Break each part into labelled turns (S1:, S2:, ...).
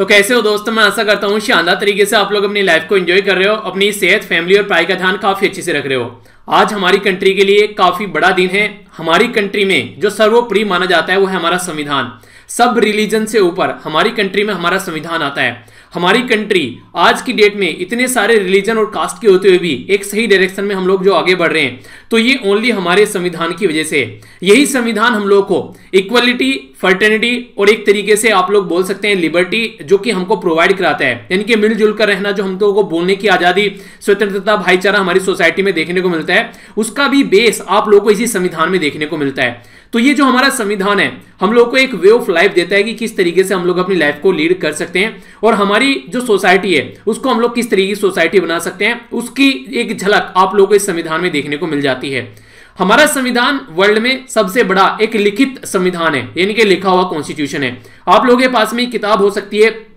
S1: तो कैसे हो दोस्तों? मैं आशा करता हूँ शानदार तरीके से आप लोग अपनी लाइफ को एंजॉय कर रहे हो, अपनी सेहत फैमिली और पढ़ाई का ध्यान काफ़ी अच्छे से रख रहे हो। आज हमारी कंट्री के लिए काफ़ी बड़ा दिन है। हमारी कंट्री में जो सर्वोप्रिय माना जाता है, वो है हमारा संविधान। सब रिलीजन से ऊपर। हमारी कंट्री में हमारा संविधान आता है। हमारी कंट्री आज की डेट में इतने सारे रिलीजन और कास्ट के होते हुए भी एक सही डायरेक्शन में हम लोग जो आगे बढ़ रहे हैं तो ये ओनली हमारे संविधान की वजह से यही संविधान हम लोग को इक्वलिटी फर्टर्निटी और एक तरीके से आप लोग बोल सकते हैं लिबर्टी जो कि हमको प्रोवाइड कराता है। यानी कि मिलजुल कर रहना, जो हम लोगों को बोलने की आज़ादी, स्वतंत्रता, भाईचारा हमारी सोसाइटी में देखने को मिलता है, उसका भी बेस आप लोग को इसी संविधान में देखने को मिलता है। तो ये जो हमारा संविधान है, हम लोग को एक वे ऑफ़ लाइफ देता है कि किस तरीके से हम लोग अपनी लाइफ को लीड कर सकते हैं और हमारी जो सोसाइटी है, उसको हम लोग किस तरीके की सोसाइटी बना सकते हैं, उसकी एक झलक आप लोग को इस संविधान में देखने को मिल जाती है। हमारा संविधान वर्ल्ड में सबसे बड़ा एक लिखित संविधान है, यानी कि लिखा हुआ कॉन्स्टिट्यूशन है। आप लोगों के पास में किताब हो सकती है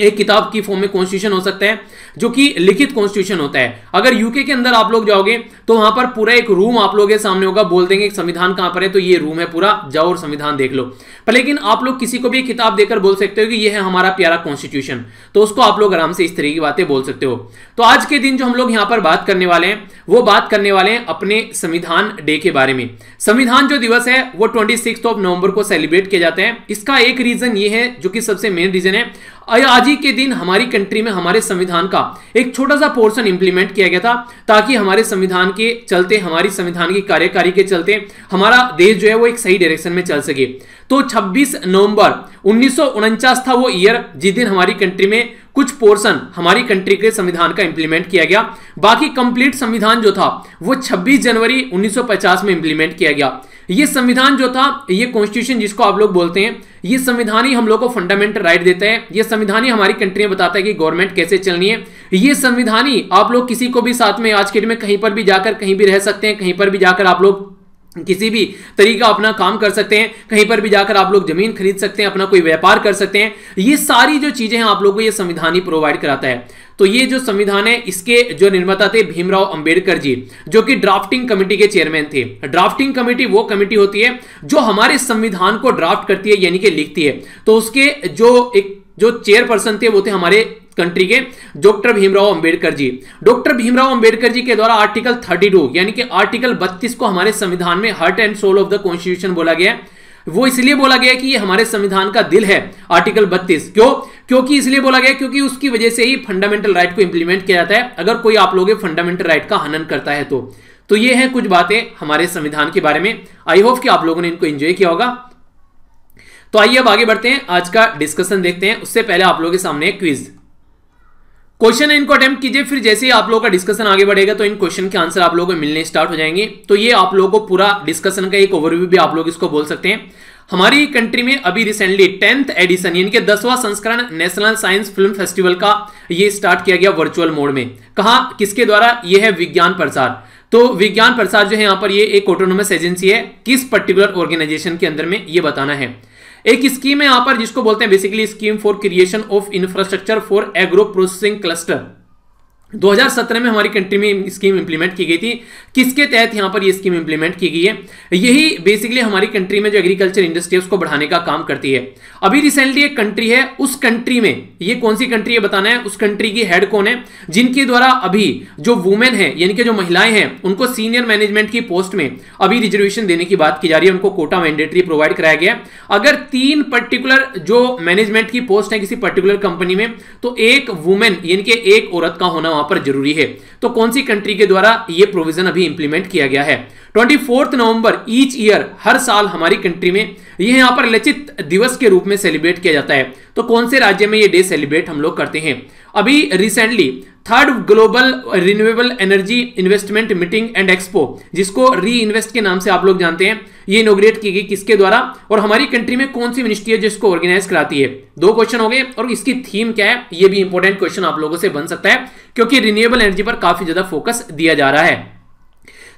S1: एक किताब की फॉर्म में कॉन्स्टिट्यूशन हो सकता है, जो कि लिखित कॉन्स्टिट्यूशन होता है। अगर यूके के अंदर आप लोग जाओगे तो वहाँ पर पूरा एक रूम आप लोगों के सामने होगा, बोल देंगे संविधान कहाँ पर है तो ये रूम है पूरा, जाओ और संविधान देख लो। पर लेकिन आप लोग किसी को भी किताब देकर बोल सकते हो कि ये है हमारा प्यारा कॉन्स्टिट्यूशन तो उसको आप लोग आराम से इस तरह की बातें बोल सकते हो। तो आज के दिन जो हम लोग यहाँ पर बात करने वाले हैं, वो बात करने वाले हैं अपने संविधान डे के बारे में। संविधान जो दिवस है, वो ट्वेंटी ऑफ़ नवंबर को सेलिब्रेट किया जाता है। इसका एक रीजन ये है, जो कि सबसे मेन रीजन है आज ही के दिन हमारी कंट्री में हमारे संविधान का एक छोटा सा पोर्शन इंप्लीमेंट किया गया था ताकि हमारे संविधान के चलते, हमारी संविधान की कार्यकारी के चलते हमारा देश जो है वो एक सही डायरेक्शन में चल सके। तो 26 नवंबर उन्नीस सौ उनचास था वो ईयर जिस दिन हमारी कंट्री में कुछ पोर्शन हमारी कंट्री के संविधान का इंप्लीमेंट किया गया। बाकी कंप्लीट संविधान जो था वो 26 जनवरी 1950 में इंप्लीमेंट किया गया। ये संविधान जो था, ये कॉन्स्टिट्यूशन जिसको आप लोग बोलते हैं, ये संविधान ही हम लोग को फंडामेंटल राइट देता है। ये संविधान ही हमारी कंट्री में बताता है कि गवर्नमेंट कैसे चलनी है। ये संविधान ही आप लोग किसी को भी साथ में आज के डेट में कहीं पर भी जाकर कहीं भी रह सकते हैं, कहीं पर भी जाकर आप लोग किसी भी तरीका अपना काम कर सकते हैं, कहीं पर भी जाकर आप लोग ज़मीन खरीद सकते हैं, अपना कोई व्यापार कर सकते हैं, ये सारी जो चीज़ें हैं आप लोगों को ये संविधान ही प्रोवाइड कराता है। तो ये जो संविधान है, इसके जो निर्माता थे भीमराव अंबेडकर जी, जो कि ड्राफ्टिंग कमेटी के चेयरमैन थे। ड्राफ्टिंग कमेटी वो कमेटी होती है, जो हमारे संविधान को ड्राफ्ट करती है, यानी कि लिखती है। तो उसके जो एक जो चेयरपर्सन थे, वो थे हमारे कंट्री के डॉक्टर भीमराव अंबेडकर जी। डॉक्टर भीमराव अंबेडकर जी के द्वारा आर्टिकल 32 यानी कि आर्टिकल 32 को हमारे संविधान में heart and soul of the constitution बोला गया है। वो इसलिए बोला गया कि ये हमारे संविधान का दिल है आर्टिकल 32 क्यों? क्योंकि इसलिए बोला गया क्योंकि उसकी वजह से ही फंडामेंटल राइट को इंप्लीमेंट किया जाता है। अगर कोई आप लोग फंडामेंटल राइट का हनन करता है तो। तो ये है कुछ बातें हमारे संविधान के बारे में। आई होप कि आप लोगों ने इनको एंजॉय किया होगा। तो आइए अब आगे बढ़ते हैं। आज का डिस्कशन देखते हैं। उससे पहले आप लोगों के सामने क्विज क्वेश्चन इनको अटेम्प्ट कीजिए, फिर जैसे ही आप लोगों का डिस्कशन आगे बढ़ेगा तो इन क्वेश्चन के आंसर आप लोगों को मिलने स्टार्ट हो जाएँगे। तो ये आप लोगों को पूरा डिस्कशन का एक ओवरव्यू भी आप लोग इसको बोल सकते हैं। हमारी कंट्री में अभी रिसेंटली टेंथ एडिशन यानी कि दसवां संस्करण नेशनल साइंस फ़िल्म फेस्टिवल का ये स्टार्ट किया गया वर्चुअल मोड में। कहा? किसके द्वारा? ये है विज्ञान प्रसार। तो विज्ञान प्रसार जो है, यहाँ पर ये एक ऑटोनोमस एजेंसी है। किस पर्टिकुलर ऑर्गेनाइजेशन के अंदर में? ये बताना है। एक स्कीम है यहाँ पर जिसको बोलते हैं basically scheme for creation of infrastructure for agro processing cluster 2017 में हमारी कंट्री में स्कीम इंप्लीमेंट की गई थी। किसके तहत यहाँ पर ये स्कीम इंप्लीमेंट की गई है? यही बेसिकली हमारी कंट्री में जो एग्रीकल्चर इंडस्ट्री है, उसको बढ़ाने का काम करती है। अभी रिसेंटली एक कंट्री है, उस कंट्री में, ये कौन सी कंट्री है बताना है, उस कंट्री की हेड कौन है, जिनके द्वारा अभी जो वुमेन है, यानी कि जो महिलाएँ हैं, उनको सीनियर मैनेजमेंट की पोस्ट में अभी रिजर्वेशन देने की बात की जा रही है, उनको कोटा मैंडेटरी प्रोवाइड कराया गया अगर तीन पर्टिकुलर जो मैनेजमेंट की पोस्ट है किसी पर्टिकुलर कंपनी में तो एक वुमेन यानी कि एक औरत का होना वहाँ पर ज़रूरी है। तो कौन सी कंट्री के द्वारा ये प्रोविज़न अभी इंप्लीमेंट किया गया है? Twenty fourth November each year हर साल हमारी कंट्री में यह यहाँ पर लचित दिवस के रूप में सेलिब्रेट किया जाता है। तो कौन से राज्य में ये डे सेलिब्रेट हम लोग करते हैं? अभी recently third global renewable energy investment meeting and expo जिसको री इन्वेस्ट के नाम से आप लोग जानते हैं। ये इनोग्रेट की गई किसके द्वारा? और हमारी कंट्री में कौन सी मिनिस्ट्री है जिसको ऑर्गेनाइज कराती है? दो क्वेश्चन हो गए, और इसकी थीम क्या है? ये भी इंपॉर्टेंट क्वेश्चन आप लोगों से बन सकता है, क्योंकि रिन्यूएबल एनर्जी पर काफ़ी ज़्यादा फोकस दिया जा रहा है।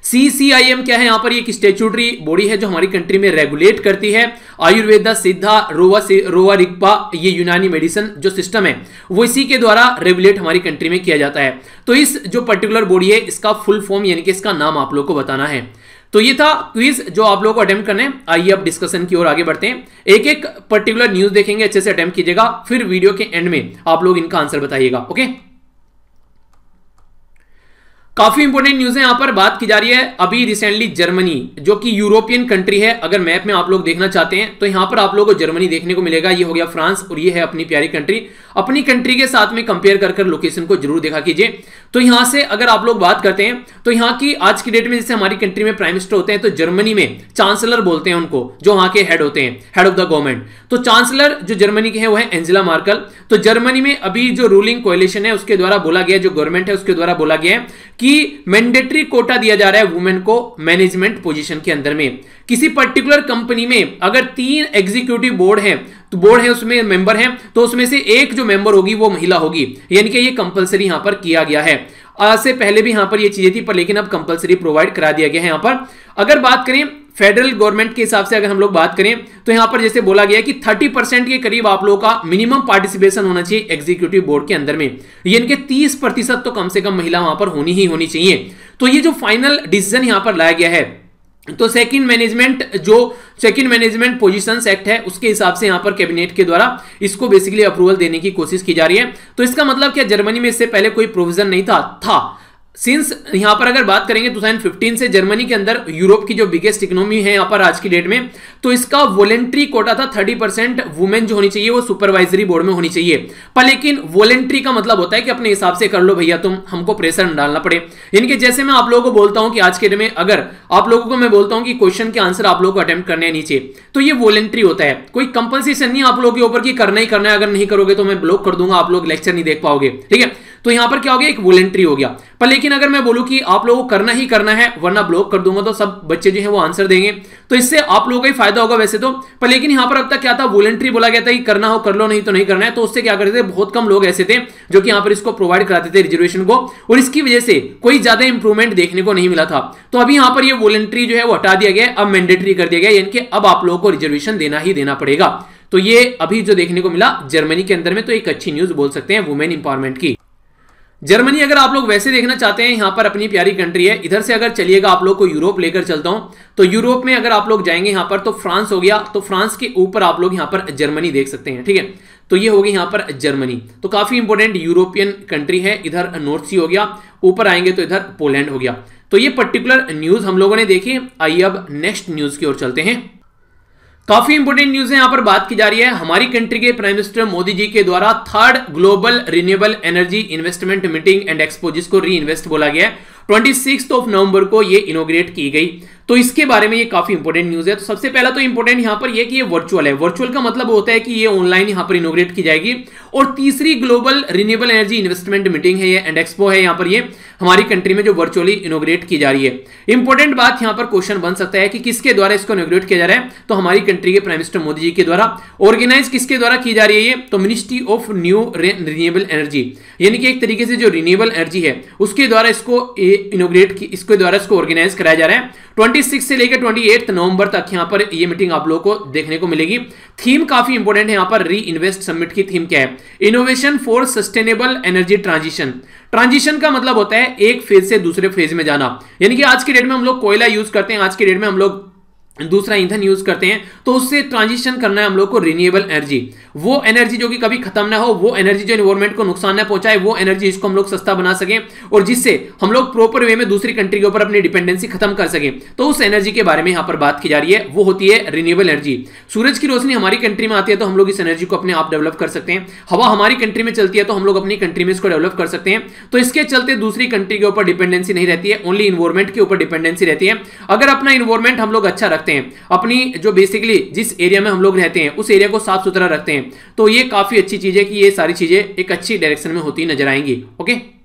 S1: सीसीआईएम क्या है? यहाँ पर एक स्टेचुटरी बॉडी है जो हमारी कंट्री में रेगुलेट करती है। आयुर्वेदा सिद्धा रोवा रोवा रिक्पा ये यूनानी मेडिसिन जो सिस्टम है, वो इसी के द्वारा रेगुलेट हमारी कंट्री में किया जाता है। तो इस जो पर्टिकुलर बॉडी है, इसका फुल फॉर्म यानी कि इसका नाम आप लोग को बताना है। तो ये था क्विज जो आप लोगों को अटेम्प्ट करने आइए अब डिस्कशन की ओर आगे बढ़ते हैं। एक एक पर्टिकुलर न्यूज़ देखेंगे, अच्छे से अटेम्प्ट कीजिएगा। फिर वीडियो के एंड में आप लोग इनका आंसर बताइएगा ओके काफ़ी इंपोर्टेंट न्यूज़ है, यहाँ पर बात की जा रही है अभी रिसेंटली जर्मनी जो कि यूरोपियन कंट्री है। अगर मैप में आप लोग देखना चाहते हैं तो यहाँ पर आप लोगों को जर्मनी देखने को मिलेगा। ये हो गया फ्रांस और ये है अपनी प्यारी कंट्री अपनी कंट्री के साथ में कंपेयर कर कर लोकेशन को ज़रूर देखा कीजिए। तो यहाँ से अगर आप लोग बात करते हैं तो यहाँ की आज की डेट में जैसे हमारी कंट्री में प्राइम मिनिस्टर होते हैं तो जर्मनी में चांसलर बोलते हैं उनको, जो वहाँ के हेड होते हैं हेड ऑफ़ द गवर्नमेंट तो चांसलर जो जर्मनी के हैं, वो है एंजेला मार्कल तो जर्मनी में अभी जो रूलिंग कोएलिशन है, उसके द्वारा बोला गया, जो गवर्नमेंट है, उसके द्वारा बोला गया है कि मैंडेटरी कोटा दिया जा रहा है वुमेन को मैनेजमेंट पोजिशन के अंदर में. किसी पर्टिकुलर कंपनी में अगर तीन एग्जीक्यूटिव बोर्ड है तो बोर्ड है उसमें मेंबर है तो उसमें से एक जो मेंबर होगी वो महिला होगी। यानी कि ये कंपलसरी यहाँ पर किया गया है। आज से पहले भी यहाँ पर ये चीज़ें थी, पर लेकिन अब कंपलसरी प्रोवाइड करा दिया गया है यहाँ पर। अगर बात करें फेडरल गवर्नमेंट के हिसाब से अगर हम लोग बात करें तो यहाँ पर जैसे बोला गया कि 30 परसेंट के करीब आप लोगों का मिनिमम पार्टिसिपेशन होना चाहिए एग्जीक्यूटिव बोर्ड के अंदर में। यानी कि 30 प्रतिशत तो कम से कम महिला वहाँ पर होनी ही होनी चाहिए। तो ये जो फाइनल डिसीज़न यहाँ पर लाया गया है तो सेकंड मैनेजमेंट जो सेकंड मैनेजमेंट पोजीशंस एक्ट है, उसके हिसाब से यहाँ पर कैबिनेट के द्वारा इसको बेसिकली अप्रूवल देने की कोशिश की जा रही है। तो इसका मतलब क्या जर्मनी में इससे पहले कोई प्रोविज़न नहीं था? था। सिंस यहाँ पर अगर बात करेंगे 2015 से जर्मनी के अंदर यूरोप की जो बिगेस्ट इकोनॉमी है यहाँ पर आज की डेट में तो इसका वॉलेंट्री कोटा था 30 परसेंट वुमेन जो होनी चाहिए, वो सुपरवाइजरी बोर्ड में होनी चाहिए। पर लेकिन वॉलेंट्री का मतलब होता है कि अपने हिसाब से कर लो भैया तुम, हमको प्रेशर न डालना पड़े। इनके जैसे मैं आप लोगों को बोलता हूँ कि आज के डेट में अगर आप लोगों को मैं बोलता हूँ कि क्वेश्चन के आंसर आप लोगों को अटेम्प्ट करने नीचे तो ये वॉलेंट्री होता है। कोई कंपल्सेशन नहीं आप लोगों के ऊपर की करना ही करना है, अगर नहीं करोगे तो मैं ब्लॉक कर दूँगा, आप लोग लेक्चर नहीं देख पाओगे। ठीक है? तो यहाँ पर क्या हो गया? एक वॉलेंट्री हो गया। पर लेकिन अगर मैं बोलूँ कि आप लोगों को करना ही करना है, वरना ब्लॉक कर दूँगा तो सब बच्चे जो है वो आंसर देंगे। तो इससे आप लोगों का ही फ़ायदा होगा वैसे तो। पर लेकिन यहाँ पर अब तक क्या था? वॉलेंट्री बोला गया था कि करना हो, कर लो, नहीं तो नहीं करना है। तो उससे क्या करते थे? बहुत कम लोग ऐसे थे जो कि यहाँ पर इसको प्रोवाइड कराते थे रिजर्वेशन को। और इसकी वजह से कोई ज़्यादा इंप्रूवमेंट देखने को नहीं मिला था। तो अभी यहाँ पर ये वॉलेंट्री जो है वो हटा दिया गया अब मैंडेटरी कर दिया गया यानी कि अब आप लोगों को रिजर्वेशन देना ही देना पड़ेगा। तो ये अभी जो देखने को मिला, जर्मनी के अंदर में तो एक अच्छी न्यूज़ बोल सकते हैं वुमेन इंपावरमेंट की। जर्मनी अगर आप लोग वैसे देखना चाहते हैं, यहाँ पर अपनी प्यारी कंट्री है। इधर से अगर चलिएगा आप लोग को यूरोप लेकर चलता हूँ तो यूरोप में अगर आप लोग जाएँगे यहाँ पर तो फ्रांस हो गया। तो फ्रांस के ऊपर आप लोग यहाँ पर जर्मनी देख सकते हैं, ठीक है? तो ये होगी यहाँ पर जर्मनी। तो काफ़ी इंपोर्टेंट यूरोपियन कंट्री है। इधर नॉर्थ सी हो गया, ऊपर आएँगे तो इधर पोलैंड हो गया। तो ये पर्टिकुलर न्यूज़ हम लोगों ने देखी। आइए अब नेक्स्ट न्यूज़ की ओर चलते हैं। काफ़ी इंपोर्टेंट न्यूज़ है, यहाँ पर बात की जा रही है। हमारी कंट्री के प्राइम मिनिस्टर मोदी जी के द्वारा third global renewable energy investment meeting and expo जिसको री इन्वेस्ट बोला गया है। ट्वेंटी ऑफ़ नवंबर को ये इनोग्रेट की गई। तो इसके बारे में ये काफ़ी इंपोर्टेंट न्यूज़ है। तो सबसे पहला तो इंपोर्टेंट यहाँ पर ये कि ये वर्चुअल है। वर्चुअल का मतलब होता है कि ये ऑनलाइन यहाँ पर इनोग्रेट की जाएगी। और तीसरी global renewable energy investment meeting है ये एंड एक्सपो है यहाँ पर ये। हमारी कंट्री में जो वर्चुअली इनोग्रेट की जा रही है। इंपॉर्टेंट बात यहाँ पर क्वेश्चन बन सकता है कि किसके द्वारा इसको इनोग्रेट किया जा रहा है। तो हमारी कंट्री के प्राइम मिनिस्टर मोदी जी के द्वारा। ऑर्गेनाइज किसके द्वारा की जा रही है ये? तो ministry of new renewable energy यानी कि एक तरीके से जो रिन्यूएबल एनर्जी है, उसके द्वारा इसको इनोग्रेट इसके द्वारा इसको ऑर्गेनाइज कराया जा रहा है। 26 से लेकर 28 नवंबर तक यहाँ पर ये मीटिंग आप लोगों को देखने को मिलेगी। थीम काफ़ी इंपॉर्टेंट है यहाँ पर री इन्वेस्ट समिट की थीम क्या है? Innovation for sustainable energy transition transition का मतलब होता है एक फ़ेज़ से दूसरे फ़ेज़ में जाना। यानी कि आज के डेट में हम लोग कोयला यूज़ करते हैं, आज के डेट में हम लोग दूसरा ईंधन यूज़ करते हैं तो उससे ट्रांजिशन करना है हम लोग को रिन्यूएबल एनर्जी वो एनर्जी जो कि कभी खत्म ना हो, वो एनर्जी जो इन्वायरमेंट को नुकसान ना पहुँचाए, वो एनर्जी इसको हम लोग सस्ता बना सकें और जिससे हम लोग प्रॉपर वे में दूसरी कंट्री के ऊपर अपनी डिपेंडेंसी खत्म कर सकें। तो उस एनर्जी के बारे में यहाँ पर बात की जा रही है, वो होती है रिन्यूएबल एनर्जी सूरज की रोशनी हमारी कंट्री में आती है तो हम लोग इस एनर्जी को अपने आप डेवलप कर सकते हैं। हवा हमारी कंट्री में चलती है तो हम लोग अपनी कंट्री में इसको डेवलप कर सकते हैं। तो इसके चलते दूसरी कंट्री के ऊपर डिपेंडेंसी नहीं रहती है ओनली इन्वायरमेंट के ऊपर डिपेंडेंसी रहती है। अगर अपना इन्वायरमेंट हम लोग अच्छा रखते हैं। अपनी जो बेसिकली जिस एरिया में हम लोग रहते हैं, उस एरिया को साफ़ सुथरा रखते हैं। तो ये काफ़ी अच्छी चीज़ है कि ये सारी चीज़ें एक अच्छी डायरेक्शन में होती नज़र आएँगी ओके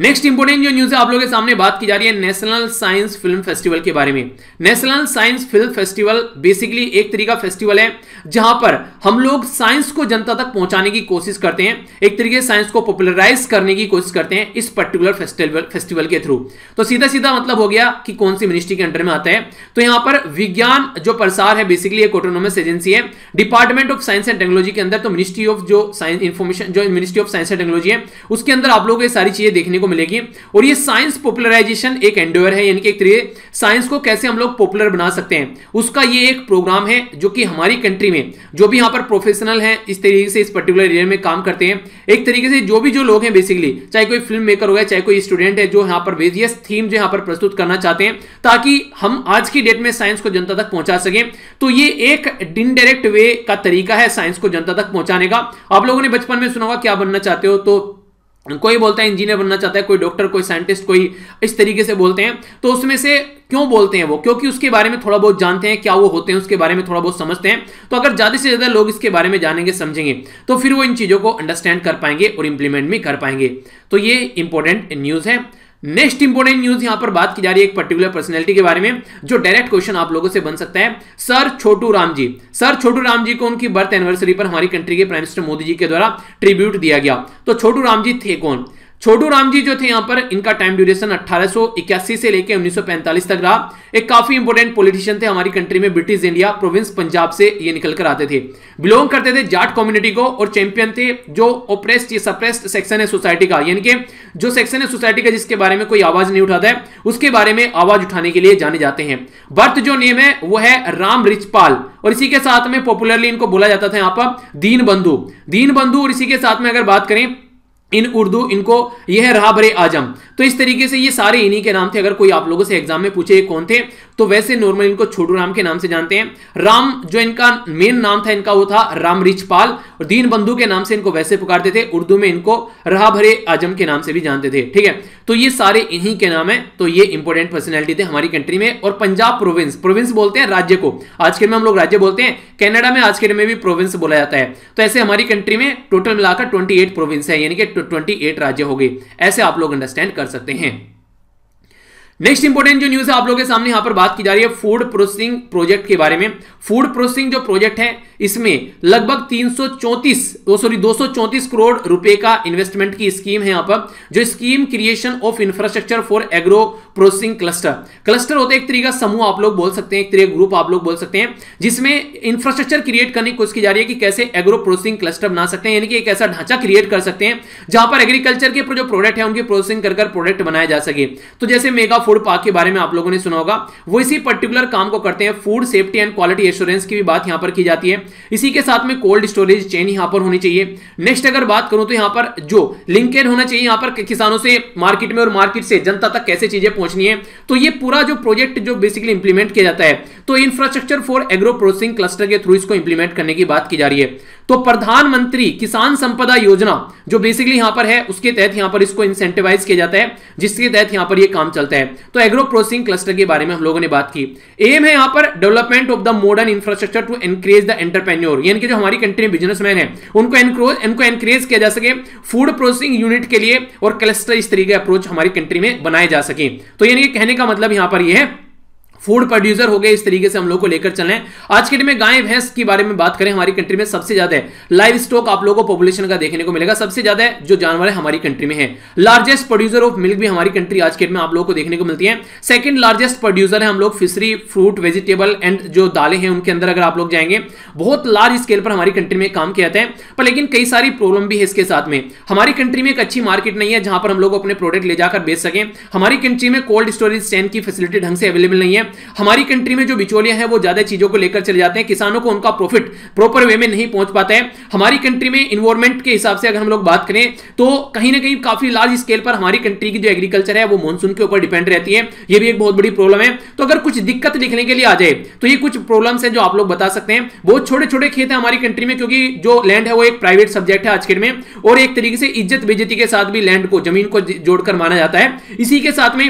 S1: नेक्स्ट इंपोर्टेंट जो न्यूज़ है, आप लोगों के सामने बात की जा रही है नेशनल साइंस फ़िल्म फेस्टिवल के बारे में। National science film festival basically एक तरीका फेस्टिवल है, जहाँ पर हम लोग साइंस को जनता तक पहुँचाने की कोशिश करते हैं, एक तरीके से साइंस को पॉपुलराइज करने की कोशिश करते हैं इस पर्टिकुलर फेस्टिवल फेस्टिवल के थ्रू तो सीधा सीधा मतलब हो गया कि कौन सी मिनिस्ट्री के अंडर में आता है। तो यहाँ पर विज्ञान जो प्रसार है बेसिकली एक ऑटोनोमस एजेंसी है। Department of science and technology के अंदर तो मिनिस्ट्री ऑफ़ जो साइंस इंफॉर्मेशन जो ministry of science and technology है, उसके अंदर आप लोग ये सारी चीज़ें देखने को मिलेगी। और ये साइंस पॉपुलराइजेशन एक एंडोर है, यानी कि एक तरीके साइंस को कैसे हम लोग पॉपुलर बना सकते हैं। उसका ये एक प्रोग्राम है, जो कि हमारी कंट्री में, जो भी यहाँ पर प्रोफेशनल है, इस तरीके से, इस पर्टिकुलर एरिया में काम करते हैं। एक तरीके से जो भी जो लोग हैं बेसिकली चाहे कोई फ़िल्म मेकर हो गया, चाहे कोई स्टूडेंट है, जो यहाँ पर वेरियस थीम जो यहाँ पर प्रस्तुत करना चाहते हैं, ताकि हम आज की डेट में साइंस को जनता तक पहुँचा सकें। तो ये एक इनडायरेक्ट वे का तरीका है साइंस को जनता तक पहुँचाने का। आप लोगों ने बचपन में सुना होगा, क्या बनना चाहते हो? तो कोई बोलता है इंजीनियर बनना चाहता है, कोई डॉक्टर, कोई साइंटिस्ट, कोई इस तरीके से बोलते हैं तो उसमें से क्यों बोलते हैं वो? क्योंकि उसके बारे में थोड़ा बहुत जानते हैं क्या वो होते हैं, उसके बारे में थोड़ा बहुत समझते हैं। तो अगर ज़्यादा से ज़्यादा लोग इसके बारे में जानेंगे, समझेंगे तो फिर वो इन चीज़ों को अंडरस्टैंड कर पाएँगे और इंप्लीमेंट भी कर पाएँगे। तो ये इंपॉर्टेंट न्यूज़ है। नेक्स्ट इंपोर्टेंट न्यूज़ यहाँ पर बात की जा रही है एक पर्टिकुलर पर्सनैलिटी के बारे में, जो डायरेक्ट क्वेश्चन आप लोगों से बन सकता है। सर छोटू राम जी। सर छोटू राम जी को उनकी बर्थ एनिवर्सरी पर हमारी कंट्री के प्राइम मिनिस्टर मोदी जी के द्वारा ट्रिब्यूट दिया गया। तो छोटू राम जी थे कौन? छोटू राम जी जो थे यहाँ पर, इनका टाइम ड्यूरेशन 1881 से लेकर 1945 तक रहा। एक काफ़ी इंपोर्टेंट पॉलिटिशियन थे हमारी कंट्री में ब्रिटिश इंडिया प्रोविंस पंजाब से ये निकल कर आते थे। बिलोंग करते थे जाट कम्युनिटी को और चैंपियन थे जो ओप्रेस्ड या सप्रेस्ड सेक्शन है सोसाइटी का। यानी कि जो सेक्शन है सोसाइटी का जिसके बारे में कोई आवाज़ नहीं उठाता है, उसके बारे में आवाज़ उठाने के लिए जाने जाते हैं। बर्थ जो नेम है, वो है राम रिचपाल। और इसी के साथ में पॉपुलरली इनको बोला जाता था यहाँ पर दीन बंधु दीन बंधु और इसी के साथ में अगर बात करें इन उर्दू इनको यह बरे आज़म। तो इस तरीके से ये सारे इन्हीं के नाम थे। अगर कोई आप लोगों से एग्ज़ाम में पूछे कौन थे तो वैसे नॉर्मल इनको छोटू राम के नाम से जानते हैं। राम जो इनका मेन नाम था, इनका वो था राम रिचपाल और दीन बंधु के नाम से इनको वैसे पुकारते थे। उर्दू में इनको रहा भरे आज़म के नाम से भी जानते थे, ठीक है? तो ये सारे इन्हीं के नाम है। तो ये इंपॉर्टेंट पर्सनैलिटी थे हमारी कंट्री में। और पंजाब प्रोविंस प्रोविंस बोलते हैं राज्य को। आज के में हम लोग राज्य बोलते हैं। कनाडा में आज के में भी प्रोविंस बोला जाता है। तो ऐसे हमारी कंट्री में टोटल मिलाकर ट्वेंटी प्रोविंस है, यानी कि ट्वेंटी राज्य हो गए। ऐसे आप लोग अंडरस्टैंड कर सकते हैं। नेक्स्ट इंपोर्टेंट जो न्यूज़ है, आप लोगों के सामने यहाँ पर बात की जा रही है फ़ूड प्रोसेसिंग प्रोजेक्ट के बारे में। फ़ूड प्रोसेसिंग जो प्रोजेक्ट है, इसमें लगभग तीन सॉरी दो करोड़ रुपए का इन्वेस्टमेंट की स्कीम है यहाँ पर, जो scheme creation of infrastructure for agro processing cluster cluster होता एक तरीका समूह, आप लोग बोल सकते हैं, एक तरीके ग्रुप आप लोग बोल सकते हैं, जिसमें इंफ्रास्ट्रक्चर क्रिएट करने की कोशिश की जा रही है कि कैसे एग्रो प्रोसेसिंग क्लस्टर बना सकते हैं, यानी कि एक ऐसा ढांचा क्रिएट कर सकते हैं, जहाँ पर एग्रीकल्चर के जो प्रोडक्ट है, उनकी प्रोसेसिंग कर प्रोडक्ट बनाया जा सके। तो जैसे मेगा फ़ूड पार्क के बारे में आप लोगों ने सुना होगा। वो इसी पर्टिकुलर काम को करते हैं। Food safety and quality assurance की भी बात यहाँ पर की जाती है। इसी के साथ में कोल्ड स्टोरेज चेन यहाँ पर होनी चाहिए। नेक्स्ट अगर बात करूँ तो यहाँ पर जो लिंकेज होना चाहिए यहाँ पर किसानों से मार्केट में और मार्केट से जनता तक कैसे चीज़ें पहुंचनी है। तो ये पूरा जो प्रोजेक्ट जो बेसिकली इंप्लीमेंट किया जाता है। तो infrastructure for agro processing cluster के थ्रू इसको इंप्लीमेंट करने की बात की जा रही है। तो प्रधानमंत्री किसान संपदा योजना, जो बेसिकली यहाँ पर है, उसके तहत यहाँ पर इसको इंसेंटिवाइज किया जाता है, जिसके तहत यहाँ पर ये काम चलता है। तो एग्रो प्रोसेसिंग क्लस्टर के बारे में हम लोगों ने बात की। एम है यहाँ पर development of the modern infrastructure to encourage the entrepreneur यानी कि जो हमारी कंट्री में बिजनेसमैन है, उनको एनक्रोज इनको एनकरेज किया जा सके फ़ूड प्रोसेसिंग यूनिट के लिए और क्लस्टर इस तरीके अप्रोच हमारी कंट्री में बनाए जा सके। तो यानी कहने का मतलब यहाँ पर यह है फ़ूड प्रोड्यूसर हो गए, इस तरीके से हम लोग को लेकर चले आज के डेट में गाय, भैंस के बारे में बात करें, हमारी कंट्री में सबसे ज़्यादा लाइव स्टॉक आप लोगों को पॉपुलेशन का देखने को मिलेगा। सबसे ज़्यादा जो जानवर है हमारी कंट्री में है। लार्जेस्ट प्रोड्यूसर ऑफ़ मिल्क भी हमारी कंट्री आज के डेट में आप लोगों को देखने को मिलती है। सेकंड लार्जेस्ट प्रोड्यूसर है हम लोग फिशरी फ्रूट वेजिटेबल एंड जो दालें हैं उनके अंदर अगर आप लोग जाएँगे, बहुत लार्ज स्केल पर हमारी कंट्री में काम किया जाता है। पर लेकिन कई सारी प्रॉब्लम भी है इसके साथ में। हमारी कंट्री में एक अच्छी मार्केट नहीं है जहाँ पर हम लोग अपने प्रोडक्ट ले जाकर बेच सकें। हमारी कंट्री में कोल्ड स्टोरेज स्टैंड की फैसिलिटी ढंग से अवेलेबल नहीं है। हमारी कंट्री में जो बिचौलिया है, वो ज़्यादा चीज़ों को लेकर चले जाते हैं, किसानों को उनका प्रॉफिट प्रॉपर वे में नहीं पहुँच पाता है। हमारी कंट्री में इन्वायरमेंट के हिसाब से अगर हम लोग बात करें तो कहीं ना कहीं काफ़ी लार्ज स्केल पर हमारी कंट्री की जो एग्रीकल्चर है, वो मानसून के ऊपर डिपेंड रहती है। ये भी एक बहुत बड़ी प्रॉब्लम है। तो अगर कुछ दिक्कत लिखने के लिए आ जाए तो ये कुछ प्रॉब्लम्स है जो आप लोग बता सकते हैं। बहुत छोटे छोटे खेत है हमारी कंट्री में, क्योंकि जो लैंड है, वो एक प्राइवेट सब्जेक्ट है आज के में, और एक तरीके से इज़्ज़त बेजती के साथ भी लैंड को, ज़मीन को जोड़कर माना जाता है। इसी के साथ में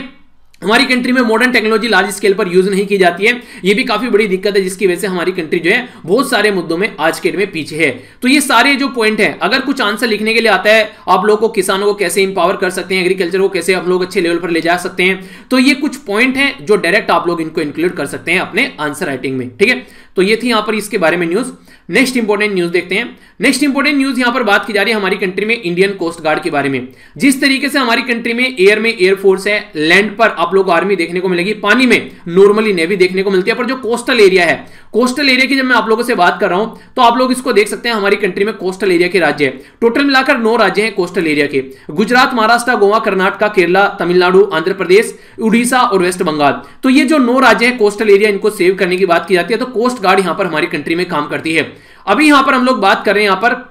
S1: हमारी कंट्री में मॉडर्न टेक्नोलॉजी लार्ज स्केल पर यूज़ नहीं की जाती है। ये भी काफ़ी बड़ी दिक्कत है जिसकी वजह से हमारी कंट्री जो है, बहुत सारे मुद्दों में आज के डेट में पीछे है। तो ये सारे जो पॉइंट है, अगर कुछ आंसर लिखने के लिए आता है, आप लोग को, किसानों को कैसे इंपावर कर सकते हैं एग्रीकल्चर को कैसे आप लोग अच्छे लेवल पर ले जा सकते हैं तो ये कुछ पॉइंट है जो डायरेक्ट आप लोग इनको इंक्लूड कर सकते हैं अपने आंसर राइटिंग में, ठीक है? तो ये थी यहाँ पर इसके बारे में न्यूज़ नेक्स्ट इंपॉर्टेंट न्यूज़ देखते हैं। नेक्स्ट इंपॉर्टेंट न्यूज़ यहाँ पर बात की जा रही है हमारी कंट्री में इंडियन कोस्ट गार्ड के बारे में। जिस तरीके से हमारी कंट्री में एयर में एयरफोर्स है लैंड पर आप लोग आर्मी देखने को मिलेगी, पानी में नॉर्मली नेवी देखने को मिलती है, पर जो कोस्टल एरिया है कोस्टल एरिया की जब मैं आप लोगों से बात कर रहा हूँ तो आप लोग इसको देख सकते हैं हमारी कंट्री में कोस्टल एरिया के राज्य है। टोटल मिलाकर नौ राज्य हैं कोस्टल एरिया के। गुजरात, महाराष्ट्र, गोवा, कर्नाटका, केरला, तमिलनाडु, आंध्र प्रदेश, उड़ीसा और वेस्ट बंगाल। तो ये जो नौ राज्य हैं कोस्टल एरिया इनको सेव करने की बात की जाती है तो कोस्ट गार्ड यहाँ पर हमारी कंट्री में काम करती है। अभी यहाँ पर हम लोग बात कर रहे हैं यहाँ पर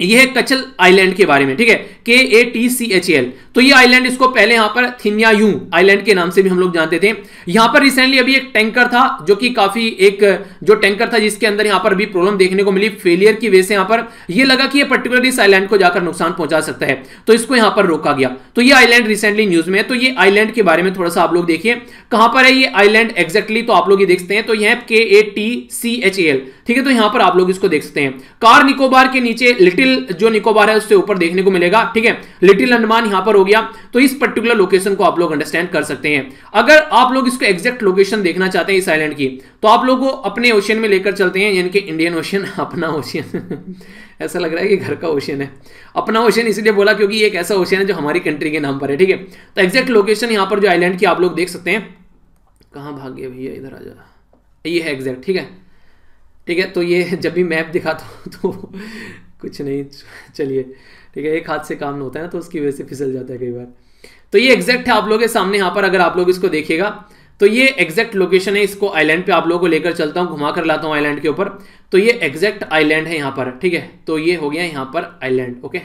S1: यह है कचल आइलैंड के बारे में, ठीक है? K A T C H L तो ये आइलैंड इसको पहले यहाँ पर थिन्यायू, आइलैंड के नाम से भी हम लोग जानते थे। यहाँ पर रिसेंटली अभी एक टैंकर था, जो कि काफ़ी एक, जो टैंकर था जिसके अंदर यहाँ पर अभी प्रॉब्लम देखने को मिली फेलियर की वजह से यहाँ पर। यह लगा कि ये पर्टिकुलर इस आइलैंड को जाकर नुकसान पहुँचा सकता है। तो इसको यहाँ पर रोका गया। तो ये आइलैंड रिसेंटली न्यूज़ में है। तो ये आइलैंड के बारे में थोड़ा सा आप लोग देखिए। कहाँ पर है ये आइलैंड एक्जैक्टली तो आप लोग ये देखते हैं। तो यह K A T C H L ठीक है? तो यहाँ पर आप लोग इसको देख सकते हैं। कार निकोबार के नीचे लिटिल जो निकोबार है, उससे ऊपर देखने को मिलेगा, ठीक है? लिटिल अंडमान यहाँ पर हो गया तो इस पर्टिकुलर लोकेशन को आप लोग अंडरस्टैंड कर सकते हैं। अगर आप लोग इसको एग्जैक्ट लोकेशन देखना चाहते हैं इस आइलैंड की तो आप लोग को अपने ओशियन में लेकर चलते हैं, यानी कि इंडियन ओशियन अपना ओशियन ऐसा लग रहा है कि घर का ओशियन है। अपना ओशियन इसलिए बोला क्योंकि एक ऐसा ओशियन है जो हमारी कंट्री के नाम पर है, ठीक है? तो एग्जैक्ट लोकेशन यहाँ पर जो आइलैंड की आप लोग देख सकते हैं। कहाँ भाग गया भैया? इधर आ जा। ये है एग्जैक्ट ठीक है? ठीक है तो ये जब भी मैप दिखाता हूँ तो कुछ नहीं, चलिए। ठीक है, एक हाथ से काम होता है ना तो उसकी वजह से फिसल जाता है कई बार। तो ये एग्जैक्ट है आप लोगों के सामने यहाँ पर, अगर आप लोग इसको देखिएगा। तो ये एग्जैक्ट लोकेशन है इसको आइलैंड पे, आप लोगों को लेकर चलता हूँ, घुमा कर लाता हूँ आइलैंड के ऊपर। तो ये एग्जैक्ट आइलैंड है यहाँ पर, ठीक है? तो ये हो गया यहाँ पर आइलैंड ओके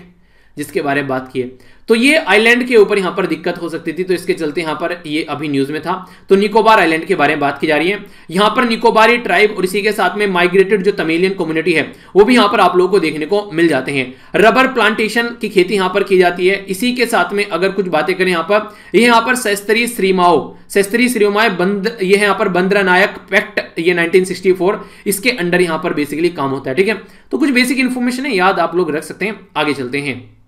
S1: जिसके बारे में बात की है। तो ये आइलैंड के ऊपर यहाँ पर दिक्कत हो सकती थी तो इसके चलते यहाँ पर ये अभी न्यूज़ में था। तो निकोबार आइलैंड के बारे में बात की जा रही है। यहाँ पर निकोबारी ट्राइब और इसी के साथ में माइग्रेटेड जो तमिलियन कम्युनिटी है, वो भी यहाँ पर आप लोगों को देखने को मिल जाते हैं। रबर प्लांटेशन की खेती यहाँ पर की जाती है। इसी के साथ में अगर कुछ बातें करें यहाँ पर, ये यहाँ पर शस्त्री श्रीमाओ शस्त्री श्रीमाए बंद, ये यहाँ पर बंद्रा नायक पैक्ट ये 1964 इसके अंडर यहाँ पर बेसिकली काम होता है, ठीक है? तो कुछ बेसिक इंफॉर्मेशन है, याद आप लोग रख सकते हैं। आगे चलते हैं।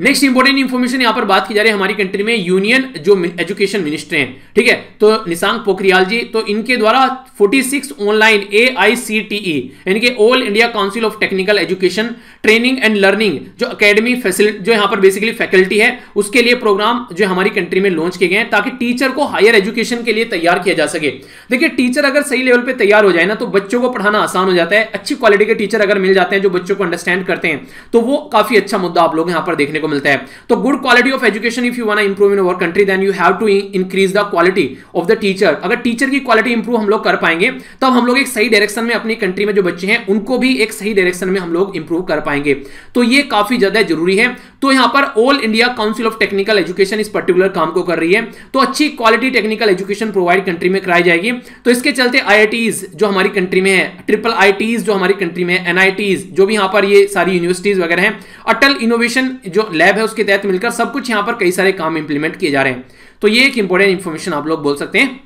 S1: नेक्स्ट इंपॉर्टेंट इंफॉर्मेशन यहाँ पर बात की जा रही है हमारी कंट्री में यूनियन जो एजुकेशन मिनिस्टर हैं, ठीक है? तो निशांक पोखरियाल जी तो इनके द्वारा 46 ऑनलाइन ए आई सी टी ई यानी कि all India council of technical education training and learning जो अकेडमी जो यहाँ पर बेसिकली फैकल्टी है, उसके लिए प्रोग्राम जो हमारी कंट्री में लॉन्च किए गए हैं ताकि टीचर को हायर एजुकेशन के लिए तैयार किया जा सके। देखिए टीचर अगर सही लेवल पर तैयार हो जाए ना तो बच्चों को पढ़ाना आसान हो जाता है। अच्छी क्वालिटी के टीचर अगर मिल जाते हैं, जो बच्चों को अंडरस्टैंड करते हैं तो वो काफ़ी अच्छा मुद्दा आप लोग यहाँ पर देखने को मिलता है। तो good quality of education if you want improve in our country then you have to increase the quality of the teacher अगर टीचर की क्वालिटी इंप्रूव हम लोग कर पाएँगे, तब हम लोग एक सही डायरेक्शन में अपनी कंट्री में जो बच्चे हैं, उनको भी एक सही डायरेक्शन में हम लोग इंप्रूव कर पाएँगे। तो ये काफ़ी ज़्यादा ज़रूरी है। तो यहाँ पर all India council of technical education इस पर्टिकुलर काम को कर रही है। तो अच्छी quality technical education provide country में कराई जाएगी। तो इसके चलते आईआईटीज जो हमारी कंट्री में है ट्रिपल आईटीज जो हमारी कंट्री में है एनआईटीज जो भी यहाँ पर ये सारी यूनिवर्सिटीज वगैरह हैं, अटल इनोवेशन जो लैब है, उसके तहत मिलकर सब कुछ यहाँ पर कई सारे काम इंप्लीमेंट किए जा रहे हैं। तो ये एक इंपॉर्टेंट इंफॉर्मेशन आप लोग बोल सकते हैं।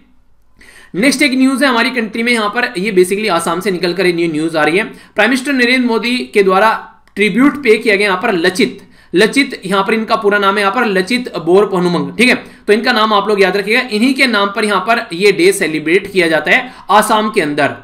S1: नेक्स्ट एक न्यूज़ है हमारी कंट्री में, यहाँ पर ये बेसिकली आसाम से निकलकर न्यू न्यूज़ आ रही है। प्राइम मिनिस्टर नरेंद्र मोदी के द्वारा ट्रिब्यूट पे किया गया यहाँ पर लचित। लचित, यहाँ पर इनका पूरा नाम है यहाँ पर लचित बोर पनुमंग, ठीक है? तो इनका नाम आप लोग याद रखिएगा। इन्हीं के नाम पर यहाँ पर ये डे सेलिब्रेट किया जाता है आसाम के अंदर।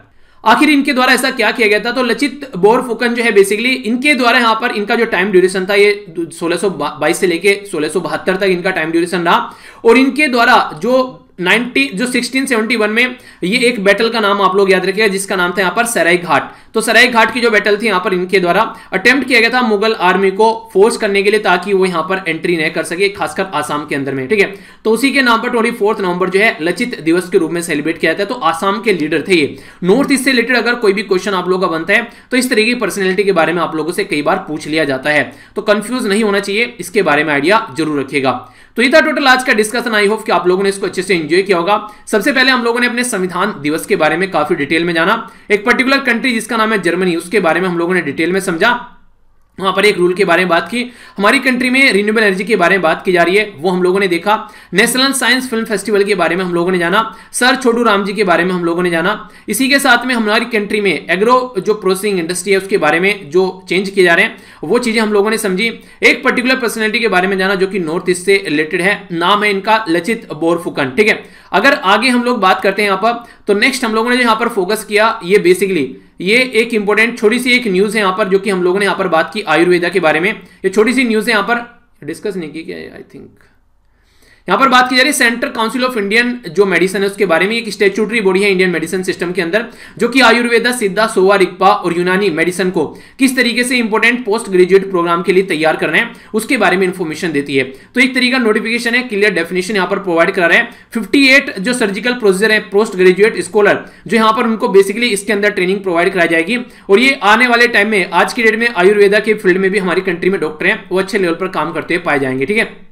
S1: आखिर इनके द्वारा ऐसा क्या किया गया था? तो लचित बोर फुकन जो है बेसिकली इनके द्वारा यहाँ पर इनका जो टाइम ड्यूरेशन था, ये 1622 से लेके 1672 तक इनका टाइम ड्यूरेशन रहा। और इनके द्वारा जो 90 जो 1671 में ये एक बैटल का नाम आप लोग याद रखिएगा, जिसका नाम था यहाँ पर सराय घाट। तो सराय घाट की जो बैटल थी यहाँ पर इनके द्वारा अटेम्प्ट किया गया था मुगल आर्मी को फोर्स करने के लिए ताकि वो यहाँ पर एंट्री नहीं कर सके, खासकर आसाम के अंदर में, ठीक है? तो उसी के नाम पर ट्वेंटी नवंबर जो है, लचित दिवस के रूप में सेलिब्रेट किया जाता है। तो आसाम के लीडर थे ये। नॉर्थ ईस्ट से रिलेटेड अगर कोई भी क्वेश्चन आप लोगों का बनता है तो इस तरीके की पर्सनैलिटी के बारे में आप लोगों से कई बार पूछ लिया जाता है। तो कंफ्यूज नहीं होना चाहिए, इसके बारे में आइडिया ज़रूर रखिएगा। तो ये था टोटल आज का डिस्कशन आई होप कि आप लोगों ने इसको अच्छे से एंजॉय किया होगा. सबसे पहले हम लोगों ने अपने संविधान दिवस के बारे में काफ़ी डिटेल में जाना. एक पर्टिकुलर कंट्री जिसका नाम है जर्मनी उसके बारे में हम लोगों ने डिटेल में समझा. वहाँ पर एक रूल के बारे में बात की। हमारी कंट्री में रिन्यूएबल एनर्जी के बारे में बात की जा रही है, वो हम लोगों ने देखा। नेशनल साइंस फ़िल्म फेस्टिवल के बारे में हम लोगों ने जाना। सर छोटू राम जी के बारे में हम लोगों ने जाना। इसी के साथ में हमारी कंट्री में एग्रो जो प्रोसेसिंग इंडस्ट्री है, उसके बारे में जो चेंज किए जा रहे हैं, वो चीज़ें हम लोगों ने समझी। एक पर्टिकुलर पर्सनैलिटी के बारे में जाना जो कि नॉर्थ ईस्ट से रिलेटेड है, नाम है इनका लचित बोरफुकन, ठीक है? अगर आगे हम लोग बात करते हैं यहाँ पर तो नेक्स्ट हम लोगों ने यहाँ पर फोकस किया, ये बेसिकली ये एक इंपॉर्टेंट छोटी सी एक न्यूज़ है यहाँ पर, जो कि हम लोगों ने यहाँ पर बात की आयुर्वेदा के बारे में। ये छोटी सी न्यूज़ है यहाँ पर। डिस्कस नहीं की क्या आई थिंक यहाँ पर बात की जा रही है सेंट्रल काउंसिल ऑफ़ इंडियन जो मेडिसिन है, उसके बारे में एक स्टेचुटरी बॉडी है इंडियन मेडिसिन सिस्टम के अंदर, जो कि आयुर्वेदा सिद्धा सोवा रिक्पा और यूनानी मेडिसिन को किस तरीके से इंपोर्टेंट पोस्ट ग्रेजुएट प्रोग्राम के लिए तैयार कर रहे हैं, उसके बारे में इंफॉर्मेशन देती है। तो एक तरीका नोटिफिकेशन है क्लियर डेफिनेशन यहाँ पर प्रोवाइड करा रहे हैं। फिफ्टी जो सर्जिकल प्रोसीजर है पोस्ट ग्रेजुएट स्कॉलर जो यहाँ पर उनको बेसिकली इसके अंदर ट्रेनिंग प्रोवाइड कराई जाएगी। और ये आने वाले टाइम में, आज की डेट में आयुर्वेदा के फ़ील्ड में भी हमारी कंट्री में डॉक्टर हैं, वो अच्छे लेवल पर काम करते पाए जाएँगे, ठीक है?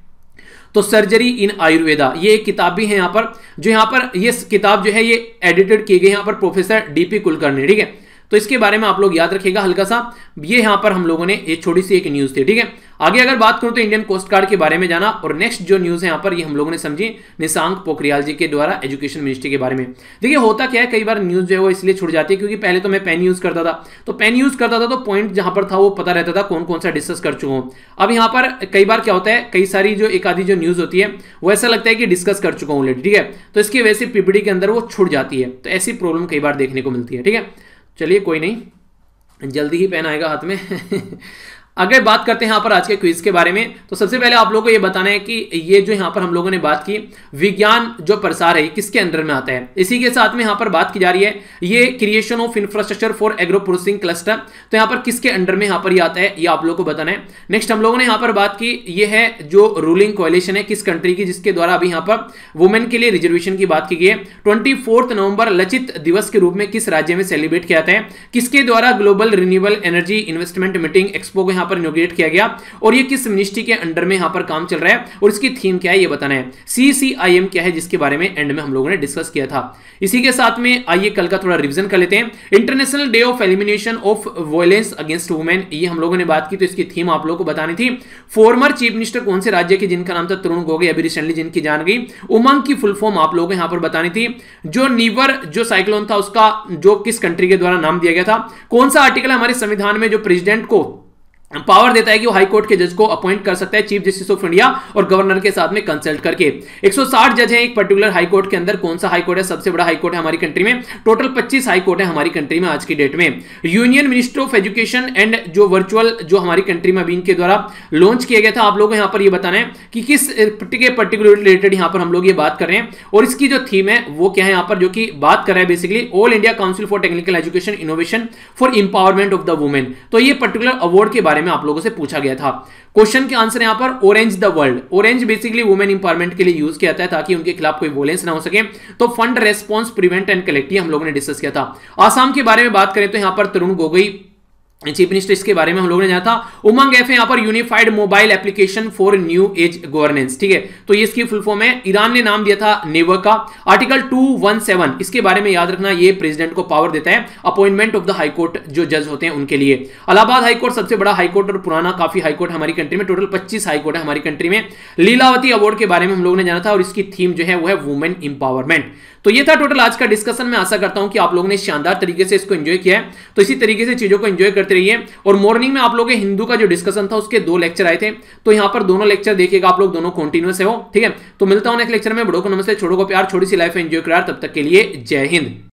S1: तो सर्जरी इन आयुर्वेदा ये एक किताब भी है यहाँ पर, जो यहाँ पर ये किताब जो है, ये एडिटेड की गई यहाँ पर प्रोफेसर डीपी कुलकर्णी ठीक है? तो इसके बारे में आप लोग याद रखिएगा हल्का सा। ये यहाँ पर हम लोगों ने एक छोटी सी एक न्यूज़ थी, ठीक है? आगे अगर बात करूँ तो इंडियन कोस्ट गार्ड के बारे में जाना और नेक्स्ट जो न्यूज़ है यहाँ पर, ये हम लोगों ने समझी निशांक पोखरियाल जी के द्वारा एजुकेशन मिनिस्ट्री के बारे में। देखिए, होता क्या है, कई बार न्यूज़ जो है वो इसलिए छुट जाती है क्योंकि पहले तो मैं पेन यूज़ करता था। तो पेन यूज़ करता था तो पॉइंट जहाँ पर था वो पता रहता था कौन कौन सा डिस्कस कर चुका हूँ। अब यहाँ पर कई बार क्या होता है, कई सारी जो एक आधी जो न्यूज़ होती है, वो ऐसा लगता है कि डिस्कस कर चुका हूँ ऑलरेडी ठीक है? तो इसकी वजह से पीपीडी के अंदर वो छुट जाती है। तो ऐसी प्रॉब्लम कई बार देखने को मिलती है, ठीक है? चलिए कोई नहीं जल्दी ही पेन आएगा हाथ में। अगर बात करते हैं यहाँ पर आज के क्विज के बारे में तो सबसे पहले आप लोगों को ये बताना है कि ये जो यहाँ पर हम लोगों ने बात की, विज्ञान जो प्रसार है किसके अंदर में आता है? इसी के साथ में यहाँ पर बात की जा रही है, ये creation of infrastructure for agro processing cluster तो यहाँ पर किसके अंडर में यहाँ पर ये आता है, ये आप लोगों को बताना है। नेक्स्ट हम लोगों ने यहाँ पर बात की, ये है जो रूलिंग कोलिशन है, किस कंट्री की, जिसके द्वारा अभी यहाँ पर वुमेन के लिए रिजर्वेशन की बात की गई है। ट्वेंटी नवंबर लचित दिवस के रूप में किस राज्य में सेलिब्रेट किया जाता है? किसके द्वारा global renewable energy investment meeting expo को यहाँ पर इनोग्रेट किया गया और ये किस मिनिस्ट्री के अंडर में यहाँ पर काम चल रहा है और इसकी थीम क्या है ये बताना है। सीसीआईएम क्या है जिसके बारे में एंड में हम लोगों ने डिस्कस किया था। इसी के साथ में आइए कल का थोड़ा रिविजन कर लेते हैं। International day of elimination of violence against women ये हम लोगों ने बात की तो इसकी थीम आप लोगों को बतानी थी। फॉर्मर चीफ मिनिस्टर कौन से राज्य के जिनका नाम था? तरुण गोगे अभी रिसेंटली जिनकी जान गई। उमंग की फुल फॉर्म आप लोगों को यहाँ पर बतानी थी। जो नीवर, जो साइक्लोन था, उसका जो किस कंट्री के द्वारा नाम दिया गया था? कौन सा आर्टिकल हमारे संविधान में जो प्रेसिडेंट को पावर देता है कि वो हाई कोर्ट के जज को अपॉइंट कर सकता है, चीफ जस्टिस ऑफ़ इंडिया और गवर्नर के साथ में कंसल्ट करके। 160 जज हैं एक पर्टिकुलर हाई कोर्ट के अंदर। कौन सा हाई कोर्ट है? सबसे बड़ा हाई कोर्ट है हमारी कंट्री में। टोटल 25 हाई कोर्ट है हमारी कंट्री में आज की डेट में। Union minister of education and जो वर्चुअल जो हमारी कंट्री में अभी इनके द्वारा लॉन्च किया गया था, आप लोग यहाँ पर यह बताना है कि किस पर्टिकुलर रिलेटेड यहाँ पर हम लोग ये बात कर रहे हैं। और इसकी जो थीम है, वो क्या है यहाँ पर जो कि बात कर रहा है basically all India council for technical education innovation for empowerment of the women तो ये पर्टिकुलर अवार्ड के बारे में आप लोगों से पूछा पूछा गया था। क्वेश्चन के आंसर यहाँ पर orange the world orange basically women empowerment के लिए यूज़ किया जाता है ताकि उनके खिलाफ कोई वोलेंस ना हो सके। तो fund response prevent and collect हम लोगों ने डिस्कस किया था। आसाम के बारे में बात करें तो यहाँ पर तरुण गोगोई चीफ मिनिस्टर, इसके बारे में हम लोगों ने जाना था। उमंग एफ़ यहाँ पर unified mobile application for new age governance ठीक है? तो ये इसकी फुल फॉर्म है। ईरान ने नाम दिया था नेवर का आर्टिकल 217 इसके बारे में याद रखना, ये प्रेसिडेंट को पावर देता है। अपॉइंटमेंट ऑफ़ द हाईकोर्ट जो जज होते हैं उनके लिए। अलाहाबाद हाईकोर्ट सबसे बड़ा हाईकोर्ट और पुराना काफ़ी हाईकोर्ट हमारी कंट्री में टोटल पच्चीस हाईकोर्ट है हमारी कंट्री में। लीलावती अवार्ड के बारे में हम लोगों ने जाना था और इसकी थीम जो है वो है वुमेन इंपावरमेंट तो ये था टोटल आज का डिस्कशन मैं आशा करता हूँ कि आप लोगों ने शानदार तरीके से इसको एंजॉय किया है। तो इसी तरीके से चीज़ों को एंजॉय करते रहिए। और मॉर्निंग में आप लोगों के हिंदू का जो डिस्कशन था, उसके दो लेक्चर आए थे। तो यहाँ पर दोनों लेक्चर देखिएगा, आप लोग दोनों कंटिन्यूस है ठीक है? तो मिलता हूँ नेक्स्ट लेक्चर में। बड़ो को नमस्ते छोड़ो को प्यार, छोटी सी लाइफ एंजॉय करार। तब तक के लिए जय हिंद।